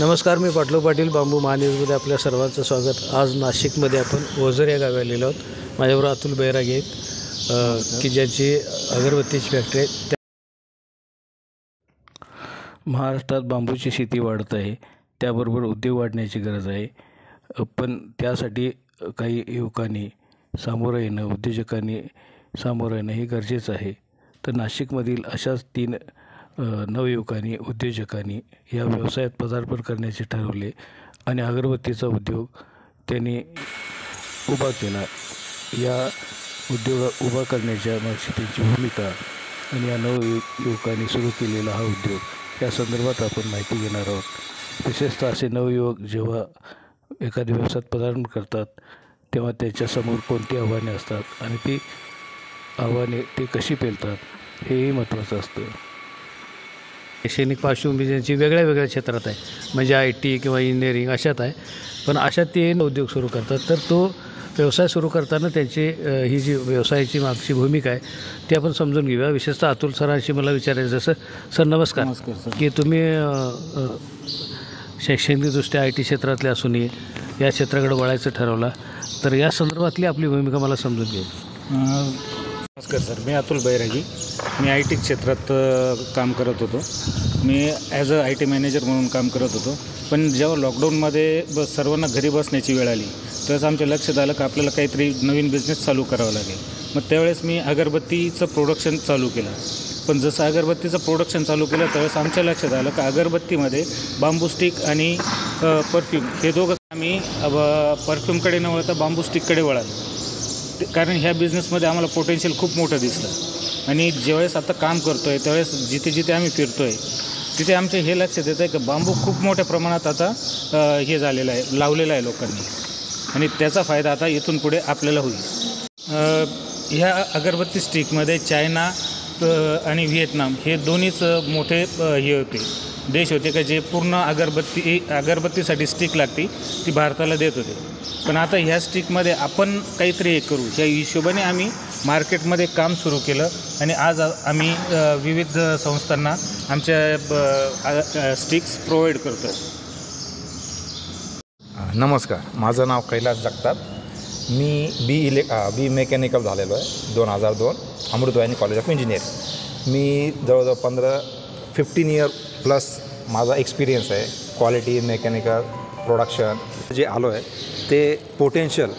नमस्कार मी पाटलो पाटील बांबू महान्यूजमध्ये आपल्या सर्वांचं स्वागत. आज नाशिकमध्ये आपण ओझर या गावी आलेलो आहोत. माझ्याबरोबर अतुल बैरागे आहेत. की ज्याची अगरबत्तीची फॅक्टरी आहे. त्या महाराष्ट्रात बांबूची शेती वाढत आहे. त्याबरोबर उद्योग वाढण्याची गरज आहे. पण त्यासाठी काही युवकांनी सामोरं येणं उद्योजकांनी सामोरं येणं हे गरजेचं आहे. तर नाशिकमधील अशाच तीन नवयुवकांनी उद्योजकांनी या व्यवसायात पदार्पण करण्याचे ठरवले आणि अगरबत्तीचा उद्योग त्यांनी उभा केला. या उद्योग उभा करण्याच्या मागची त्यांची भूमिका आणि या नव युवकांनी सुरू केलेला हा उद्योग या संदर्भात आपण माहिती घेणार आहोत. विशेषतः असे नवयुवक जेव्हा एखाद्या व्यवसायात पदार्पण करतात तेव्हा त्याच्यासमोर कोणती आव्हाने असतात आणि ती आव्हाने ते कशी पेलतात हेही महत्त्वाचं असतं. शैक्षणिक पार्श्वभूमी त्यांची वेगळ्या वेगळ्या क्षेत्रात आहे. म्हणजे आय टी किंवा इंजिनिअरिंग अशात आहे. पण अशा ते उद्योग सुरू करतात. तर तो व्यवसाय सुरू करताना त्यांची ही जी व्यवसायाची मागची भूमिका आहे ती आपण समजून घेऊया. विशेषतः अतुल सरांशी मला विचारायचं जसं सर नमस्कार. नमस्कार सर. की तुम्ही शैक्षणिकदृष्ट्या आय टी क्षेत्रातले असूनही या क्षेत्राकडे वळायचं ठरवला. तर या संदर्भातली आपली भूमिका मला समजून अं, नमस्कार सर मी अतुल बैरागी. मी आय टी क्षेत्रात काम करत होतो. मी as a I T manager म्हणून काम करत होतो. पण जेव्हा लॉकडाऊनमध्ये ब सर्वांना घरी बसण्याची वेळ आली तेव्हाच आमच्या लक्षात आलं की आपल्याला काहीतरी नवीन बिझनेस चालू करावा लागेल. मग त्यावेळेस मी अगरबत्तीचं प्रोडक्शन चालू केलं. पण जसं अगरबत्तीचं प्रोडक्शन चालू केलं त्यावेळेस आमच्या लक्षात आलं की अगरबत्तीमध्ये बांबू स्टिक आणि परफ्यूम हे दोघं आम्ही परफ्यूमकडे न वळता बांबू स्टिककडे वळालो. कारण ह्या बिझनेसमध्ये आम्हाला पोटेन्शियल खूप मोठं दिसलं. आणि ज्यावेळेस आता काम करतो आहे त्यावेळेस जिथे जिथे आम्ही फिरतो आहे तिथे आमच्या हे लक्षात येतं आहे की बांबू खूप मोठ्या प्रमाणात आता हे झालेलं आहे लावलेलं आहे लोकांनी. आणि त्याचा फायदा आता इथून पुढे आपल्याला होईल. ह्या अगरबत्ती स्टिकमध्ये चायना आणि व्हिएतनाम हे दोन्हीच मोठे हे होते. देश होते का जे पूर्ण अगरबत्ती अगरबत्तीसाठी स्टिक लागते ती भारताला देत होते. पण आता ह्या स्टिकमध्ये आपण काहीतरी हे करू. ह्या हिशोबाने आम्ही मार्केटमध्ये काम सुरू केलं आणि आज आम्ही विविध संस्थांना आमच्या स्टिक्स प्रोव्हाइड करतो नमस्कार. माझं नाव कैलास जगताप. मी बी इले बी मेकॅनिकल झालेलो आहे दोन हजार दोन अमृतवाहिनी कॉलेज ऑफ इंजिनिअर मी जवळजवळ पंधरा फिफ्टीन इयर प्लस माझा एक्सपिरियन्स आहे. क्वालिटी मेकॅनिकल प्रोडक्शन जे आलो आहे ते पोटेन्शियल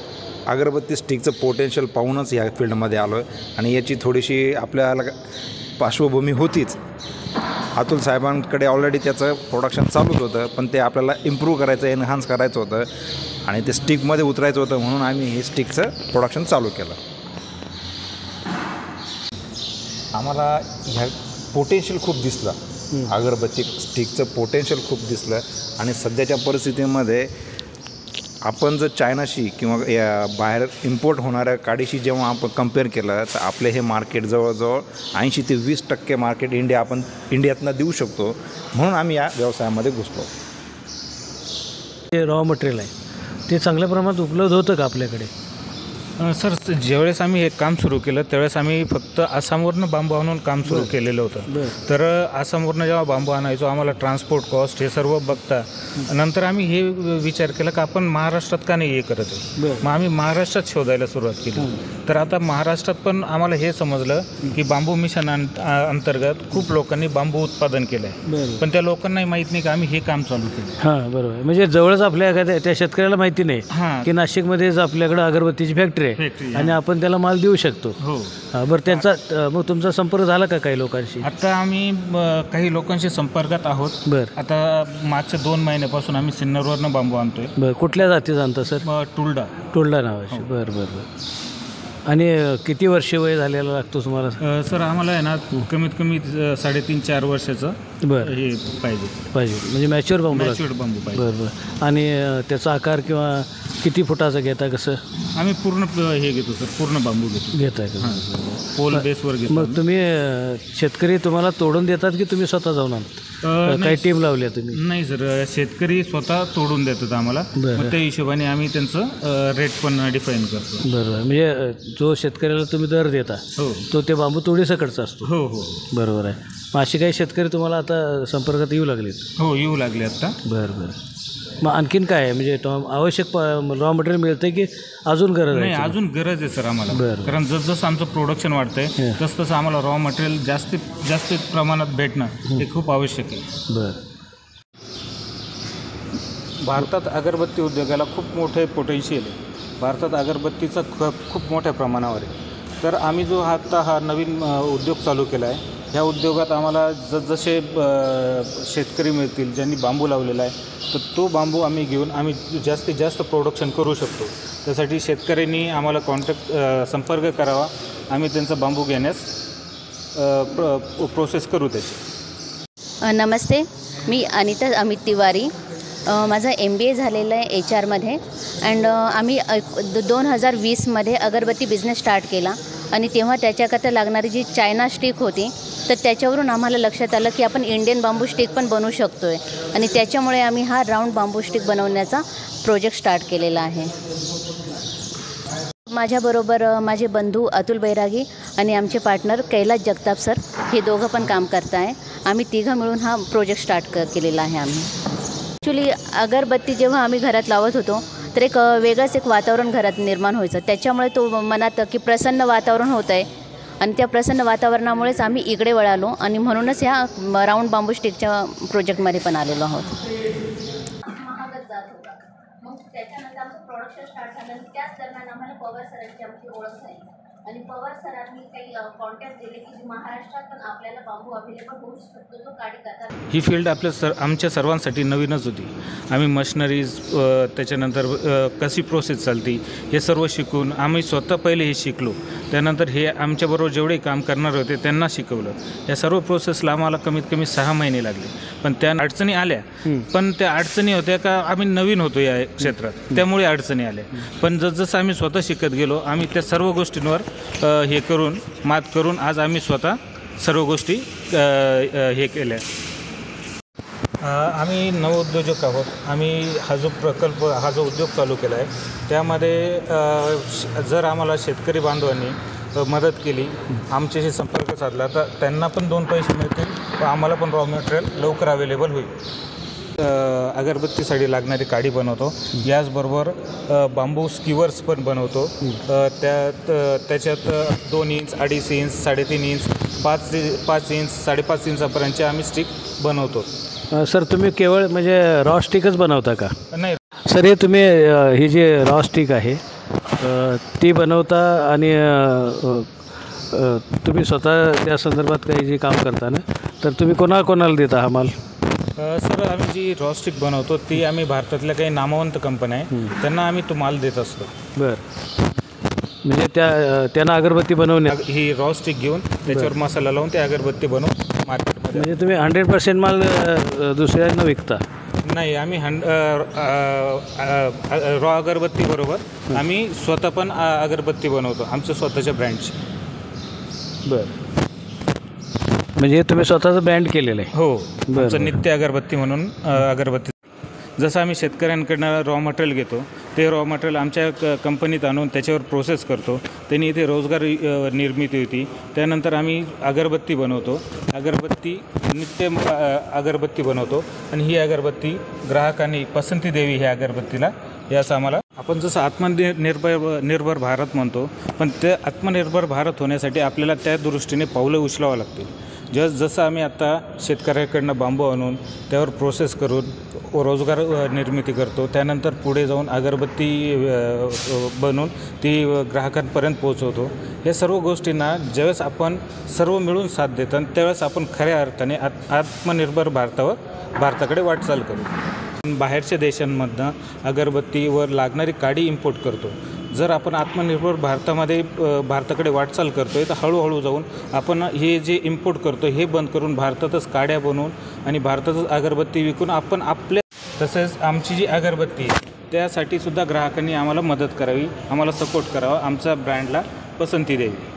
अगरबत्ती स्टिकचं पोटेन्शियल पाहूनच या फील्डमध्ये आलो आहे. आणि याची थोडीशी आपल्याला पार्श्वभूमी होतीच. अतुल साहेबांकडे ऑलरेडी त्याचं प्रोडक्शन चालूच होतं पण ते आपल्याला इम्प्रूव्ह करायचं एनहान्स करायचं होतं. आणि ते स्टिकमध्ये उतरायचं होतं म्हणून आम्ही हे स्टिकचं प्रोडक्शन चालू केलं. आम्हाला ह्या पोटेन्शियल खूप दिसलं. अगरबत्ती स्टिकचं पोटेन्शियल खूप दिसलं. आणि सध्याच्या परिस्थितीमध्ये आपण जर चायनाशी किंवा या बाहेर इम्पोर्ट होणाऱ्या काडीशी जेव्हा आपण कंपेअर केलं तर आपले हे मार्केट जवळजवळ ऐंशी ते वीस टक्के मार्केट इंडिया आपण इंडियातनं देऊ शकतो. म्हणून आम्ही या व्यवसायामध्ये घुसलो. जे रॉ मटेरियल आहे. ते चांगल्या प्रमाणात उपलब्ध होतं का आपल्याकडे? सर ज्यावेळेस आम्ही हे काम सुरू केलं त्यावेळेस आम्ही फक्त आसामवरनं बांबू आणून काम सुरू केलेलं होतं. तर आसामवरनं जेव्हा बांबू आणायचो आम्हाला ट्रान्सपोर्ट कॉस्ट हे सर्व बघता नंतर आम्ही हे विचार केला की आपण महाराष्ट्रात का नाही हे करत. मग आम्ही महाराष्ट्रात शोधायला सुरुवात केली. तर आता महाराष्ट्रात पण आम्हाला हे समजलं की बांबू मिशन अंतर्गत खूप लोकांनी बांबू उत्पादन केलं आहे पण त्या लोकांनाही माहीत नाही की आम्ही हे काम चालू केलं. हां बरोबर. म्हणजे जवळच आपल्या एखाद्या त्या शेतकऱ्याला माहिती नाही हां. की नाशिकमध्येच आपल्याकडं अगरबत्तीची फॅक्टरी आहे. फॅक्टरी आणि आपण त्याला माल देऊ शकतो. हो. हां बरं त्यांचा मग तुमचा संपर्क झाला का काही लोकांशी? आता आम्ही काही लोकांशी संपर्कात आहोत. बरं. आता मागच्या दोन महिन्यापासून आम्ही सिन्नरवरनं बांबू आणतोय. बरं कुठल्या जाती जाणता सर? टुलडा. टोलडा नावाची बरं बरं बरं. आणि अ, किती वर्ष वय झालेला लागतो तुम्हाला? अ, सर आम्हाला आहे ना कमीत कमी अ, साडेतीन चार वर्षाचं बरं. हे पाहिजे. पाहिजे. म्हणजे मॅच्युअर बांबू लागतो. मॅच्युअर्ड बांबू पाहिजे. बरं बरं. आणि अ, त्याचा आकार किंवा किती फुटाचा घेता कसं? आम्ही पूर्ण हे घेतो सर पूर्ण बांबू घेतो. घेताय का? पोल बेसवर घेतो मग तुम्ही अ, शेतकरी तुम्हाला तोडून देतात की तुम्ही स्वतः जाऊन आणता? अ, काही टीम लावल्या तुम्ही? नाही सर शेतकरी स्वतः तोडून देतात आम्हाला. बरं. मग त्या हिशोबाने आम्ही त्यांचं रेट पण डिफाईन करतो. बरोबर म्हणजे अ, जो शेतकऱ्याला तुम्ही दर देता हो. तो ते बांबू तोडीसकडचा असतो. हो हो. बरोबर आहे. मग असे काही शेतकरी तुम्हाला आता संपर्कात येऊ लागलेत? हो येऊ लागले आत्ता बरं बरं. मग आणखीन काय आहे? म्हणजे तो आवश्यक रॉ मटेरियल मिळतं की अजून गरज नाही आहे अजून गरज आहे सर आम्हाला. बरं. कारण जसजसं आमचं प्रोडक्शन वाढतंय हं. तस तसं आम्हाला रॉ मटेरियल जास्तीत जास्त प्रमाणात भेटणं हे खूप आवश्यक आहे. बरं. भारतात अगरबत्ती उद्योगाला खूप मोठे पोटेन्शियल आहे. भारतात अगरबत्तीचा ख खूप मोठ्या प्रमाणावर आहे. तर आम्ही जो हा आत्ता हा नवीन उद्योग चालू केला आहे ह्या उद्योगात आम्हाला जसजसे शेतकरी मिळतील ज्यांनी बांबू लावलेला आहे तर तो बांबू आम्ही घेऊन आम्ही जास्तीत जास्त प्रोडक्शन करू शकतो. त्यासाठी शेतकऱ्यांनी आम्हाला कॉन्टॅक्ट संपर्क करावा. आम्ही त्यांचा बांबू घेण्यास प्र प्रोसेस करू त्याची. नमस्ते. मी अनिता अमित तिवारी. माझं एम बी ए झालेलं आहे एच आरमध्ये अँड आम्ही द- दोन हजार वीसमध्ये अगरबत्ती बिझनेस स्टार्ट केला. आणि तेव्हा त्याच्याकरता लागणारी जी चायना स्टिक होती तर त्याच्यावरून आम्हाला लक्षात आलं की आपण इंडियन बांबू स्टिक पण बनवू शकतो आहे आणि त्याच्यामुळे आम्ही हा राऊंड बांबू स्टिक बनवण्याचा प्रोजेक्ट स्टार्ट केलेला आहे. माझ्याबरोबर माझे बंधू अतुल बैरागी आणि आमचे पार्टनर कैलास जगताप सर हे दोघं पण काम करत आहे आम्ही तिघं मिळून हा प्रोजेक्ट स्टार्ट केलेला आहे आम्ही. ॲक्च्युली अगरबत्ती जेव्हा आम्ही घरात लावत होतो तर एक वेगळंच एक वातावरण घरात निर्माण व्हायचं. त्याच्यामुळे तो मनात की प्रसन्न वातावरण होतं आहे आणि त्या प्रसन्न वातावरणामुळेच आम्ही इकडे वळालो आणि म्हणूनच ह्या राऊंड बांबू स्टिकच्या प्रोजेक्टमध्ये पण आलेलो आहोत. त्याच्यानंतर आमचं प्रोडक्शन स्टार्ट झालं त्याच दरम्यान आम्हाला पवार सरांची आमची ओळख झाली. आणि पवार सरांनी काही कॉन्टॅक्ट दिले की महाराष्ट्रात पण आपल्याला बांबू अवेलेबल होऊ शकतो तो काडी करतात ही फील्ड आपल्या सर आमच्या सर्वांसाठी नवीनच होती. आम्ही मशनरीज त्याच्यानंतर कशी प्रोसेस चालती हे सर्व शिकून आम्ही स्वतः पहिले हे शिकलो. त्यानंतर हे आमच्याबरोबर जेवढे काम करणारे होते त्यांना शिकवलं. या सर्व प्रोसेसला आम्हाला कमीत कमी सहा महिने लागले. पण त्या अडचणी आल्या. पण त्या अडचणी होत्या का आम्ही नवीन होतो या क्षेत्रात. त्यामुळे अडचणी आल्या. पण जसजसं आम्ही स्वतः शिकत गेलो आम्ही त्या सर्व गोष्टींवर हे करून मात करून आज आम्ही स्वतः सर्व गोष्टी हे केल्या. आम्ही नवउद्योजक आहोत. आम्ही हा जो प्रकल्प हा जो उद्योग चालू केला आहे त्यामध्ये श- जर आम्हाला शेतकरी बांधवांनी मदत केली आमच्याशी संपर्क साधला तर त्यांना पण दोन पैसे मिळतील व आम्हाला पण रॉ मटेरियल लवकर अवेलेबल होईल. अगरबत्तीसाठी लागणारी काडी बनवतो. याचबरोबर बांबू स्किवर्स पण बनवतो. त्यात त्याच्यात दोन इंच अडीच इंच साडेतीन इंच पाच पाच इंच साडेपाच इंचापर्यंतचे आम्ही स्टिक बनवतो. सर तुम्ही केवळ म्हणजे रॉ स्टिकच बनवता का? नाही. सर हे तुम्ही ही जी रॉ स्टिक आहे ती बनवता आणि तुम्ही स्वतः त्या संदर्भात काही जे काम करता ना तर तुम्ही कोणाला कोणाला देता हा माल? सर आम्ही जी रॉस्टिक बनवतो ती आम्ही भारतातल्या काही नामवंत कंपन्या आहे. त्यांना आम्ही तो माल देत असतो. बरं. म्हणजे त्या त्यांना अगरबत्ती बनवणे. ही रॉस्टिक घेऊन त्याच्यावर मसाला लावून ते अगरबत्ती बनवून मार्केटमध्ये म्हणजे तुम्ही हंड्रेड पर्सेंट माल दुसऱ्यांना विकता. नाही आम्ही हंड रॉ अगरबत्ती बरोबर आम्ही स्वतः पण अगरबत्ती बनवतो आमच्या स्वतःच्या ब्रँडची बरं. म्हणजे तुम्ही स्वतःचं ब्रँड केलेलं आहे. हो. आमचं नित्य अगरबत्ती म्हणून अगरबत्ती. जसं आम्ही शेतकऱ्यांकडनं रॉ मटेरियल घेतो ते रॉ मटेरियल आमच्या क कंपनीत आणून त्याच्यावर प्रोसेस करतो. त्यांनी इथे रोजगार निर्मिती होती. त्यानंतर आम्ही अगरबत्ती बनवतो. अगरबत्ती नित्य अगरबत्ती बनवतो. आणि ही अगरबत्ती ग्राहकांनी पसंती द्यावी ह्या अगरबत्तीला. याचं आम्हाला आपण जसं आत्मनिर्भर निर्भर भारत म्हणतो पण ते आत्मनिर्भर भारत होण्यासाठी आपल्याला त्या दृष्टीने पावलं उचलावं लागतील. जस जसं आम्ही आत्ता शेतकऱ्याकडनं बांबू आणून त्यावर प्रोसेस करून रोजगार निर्मिती करतो त्यानंतर पुढे जाऊन अगरबत्ती बनवून ती ग्राहकांपर्यंत पोहोचवतो. या सर्व गोष्टींना ज्यावेळेस आपण सर्व मिळून साथ देतो आणि त्यावेळेस आपण खऱ्या अर्थाने आत आत्मनिर्भर भारतावर भारताकडे वाटचाल करू. बाहेरच्या देशांमधनं अगरबत्तीवर लागणारी काडी इम्पोर्ट करतो. जर आपण आत्मनिर्भर भारतामध्ये भारताकडे वाटचाल करतो आहे तर हळूहळू जाऊन आपण हे जे इम्पोर्ट करतो हे बंद करून भारतातच काड्या बनवून आणि भारतातच अगरबत्ती विकून आपण आपल्या तसेच आमची जी अगरबत्ती आहे त्यासाठी सुद्धा ग्राहकांनी आम्हाला मदत करावी आम्हाला सपोर्ट करावा आमच्या ब्रँडला पसंती द्यावी.